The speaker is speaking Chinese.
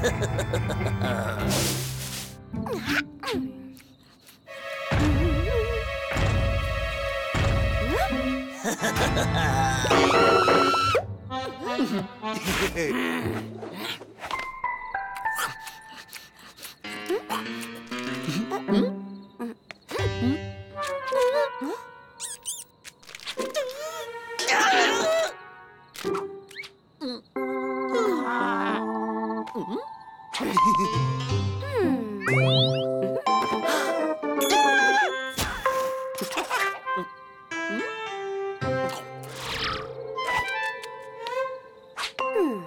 Hmm. 嗯。嗯。嗯。